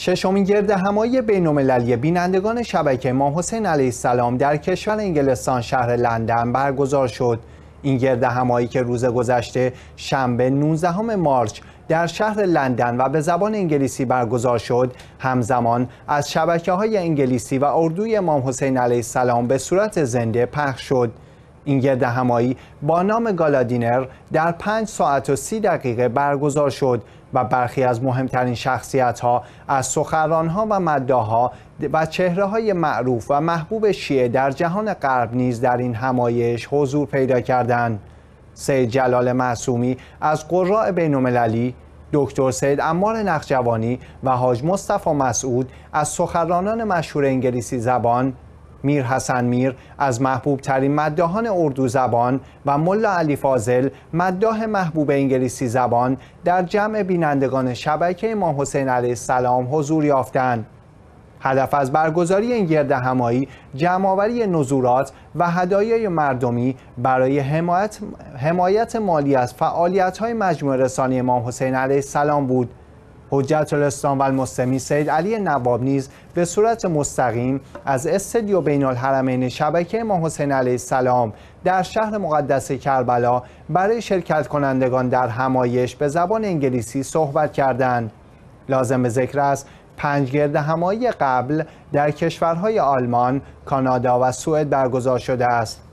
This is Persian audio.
ششمین گرد همایی بین‌المللی بینندگان شبکه امام حسین علیه السلام در کشور انگلستان شهر لندن برگزار شد. این گرد همایی که روز گذشته شنبه 19 مارچ در شهر لندن و به زبان انگلیسی برگزار شد همزمان از شبکه های انگلیسی و اردوی امام حسین علیه السلام به صورت زنده پخش شد این گرد همایی با نام گالادینر در پنج ساعت و سی دقیقه برگزار شد و برخی از مهمترین شخصیت ها از سخران ها و مداها و چهره های معروف و محبوب شیعه در جهان غرب نیز در این همایش حضور پیدا کردند. سید جلال معصومی از قراء بینالمللی دکتر سید امار نخجوانی و حاج مصطفی مسعود از سخرانان مشهور انگلیسی زبان میر حسن میر از محبوب ترین مداهان اردو زبان و ملا علی فاضل مداح محبوب انگلیسی زبان در جمع بینندگان شبکه امام حسین علیه السلام حضور یافتند. هدف از برگزاری این گرد همایی جمعآوری نزورات و هدایای مردمی برای حمایت, حمایت مالی از فعالیت مجموعه رسانی امام حسین علیه السلام بود حجت الاسلام و المسلمین سید علی نواب نیز به صورت مستقیم از استدیو بین الحرمین شبکه امام حسین علیه السلام در شهر مقدس کربلا برای شرکت کنندگان در همایش به زبان انگلیسی صحبت کردند. لازم به ذکر است پنج گرد همایی قبل در کشورهای آلمان، کانادا و سوئد برگزار شده است.